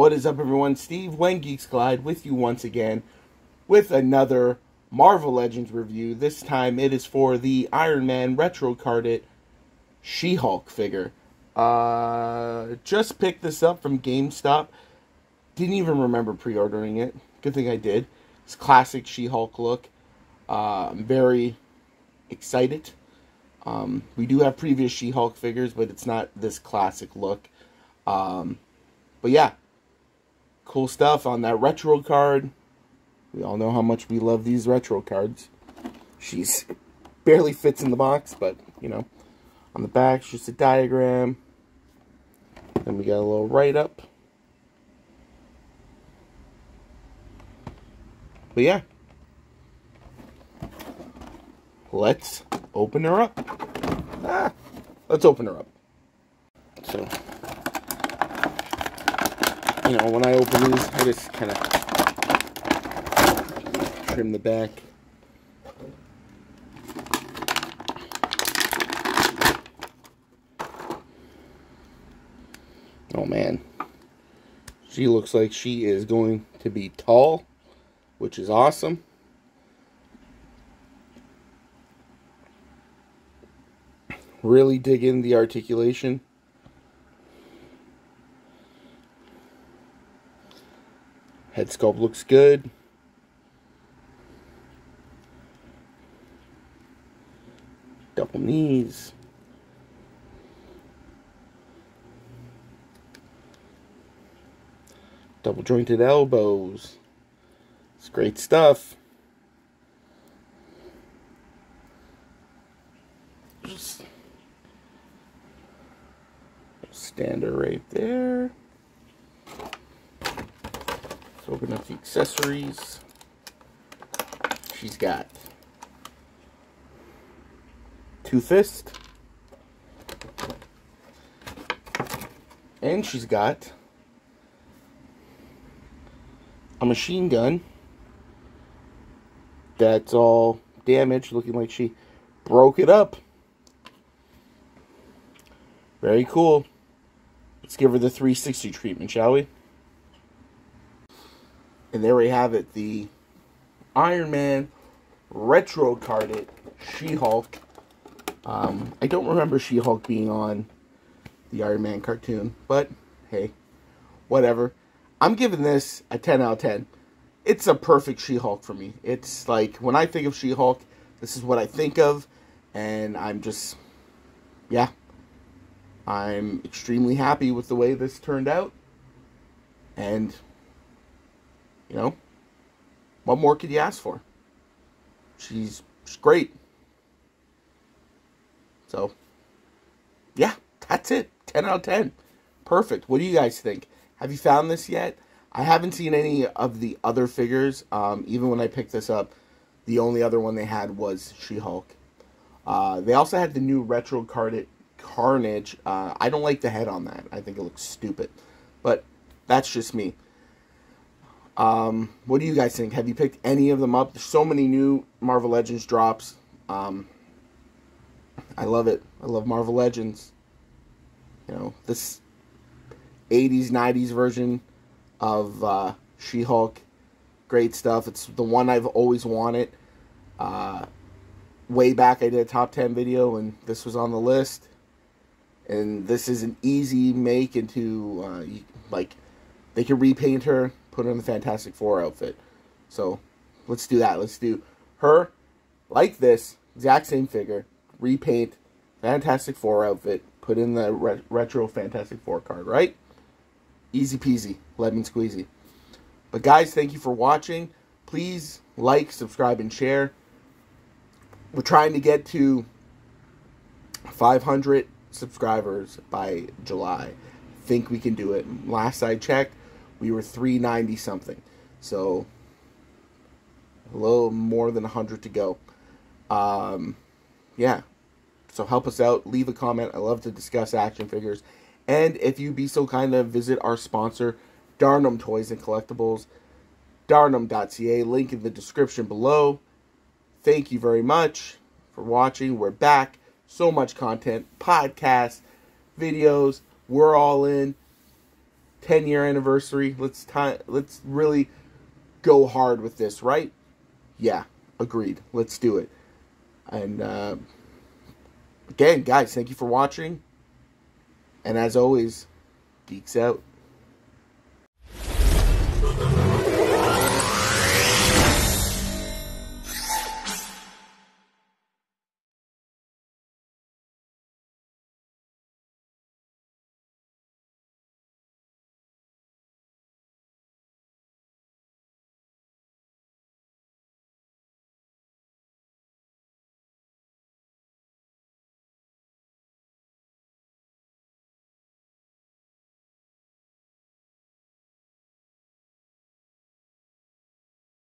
What is up, everyone? Steve When Geeks Collide with you once again with another Marvel Legends review. This time it is for the Iron Man retro carded She Hulk figure. Uh, just picked this up from GameStop. Didn't even remember pre ordering it. Good thing I did. It's classic She Hulk look. Uh, I'm very excited. Um, we do have previous She Hulk figures, but it's not this classic look. Um, but yeah, cool stuff on that retro card. We all know how much we love these retro cards. She's barely fits in the box, but you know, on the back, just a diagram. Then we got a little write up. But yeah, let's open her up. Ah, let's open her up. So you know, when I open these, I just kind of trim the back. Oh man. She looks like she is going to be tall, which is awesome. Really dig in the articulation. Sculpt looks good. Double knees. Double jointed elbows. It's great stuff. Just stand her right there open up the accessories. She's got two fists. And she's got a machine gun that's all damaged, looking like she broke it up. Very cool. Let's give her the 360 treatment, shall we? And there we have it, the Iron Man retro carded She-Hulk. Um, I don't remember She-Hulk being on the Iron Man cartoon, but hey, whatever. I'm giving this a 10 out of 10. It's a perfect She-Hulk for me. It's like, when I think of She-Hulk, this is what I think of, and I'm just, yeah. I'm extremely happy with the way this turned out, and you know, what more could you ask for? She's, she's great. So, yeah, that's it. 10 out of 10. Perfect. What do you guys think? Have you found this yet? I haven't seen any of the other figures. Um, even when I picked this up, the only other one they had was She-Hulk. Uh, they also had the new retro carded Carnage. Uh, I don't like the head on that. I think it looks stupid. But that's just me. Um, what do you guys think? Have you picked any of them up? There's so many new Marvel Legends drops. Um, I love it. I love Marvel Legends. You know, this 80s, 90s version of uh, She-Hulk. Great stuff. It's the one I've always wanted. Uh, way back, I did a top 10 video, and this was on the list. And this is an easy make into, uh, like, they can repaint her put in the Fantastic Four outfit. So let's do that. Let's do her like this, exact same figure, repaint, Fantastic Four outfit, put in the re retro Fantastic Four card, right? Easy peasy, lemon squeezy. But guys, thank you for watching. Please like, subscribe, and share. We're trying to get to 500 subscribers by July. Think we can do it. Last I checked, we were 390 something. So a little more than 100 to go. Um, yeah. So help us out. Leave a comment. I love to discuss action figures. And if you'd be so kind to visit our sponsor, Darnim Toys and Collectibles, darnim.ca, link in the description below. Thank you very much for watching. We're back. So much content, podcasts, videos. We're all in. 10 year anniversary. Let's time. Let's really go hard with this, right? Yeah, agreed. Let's do it. And uh, again, guys, thank you for watching. And as always, geeks out.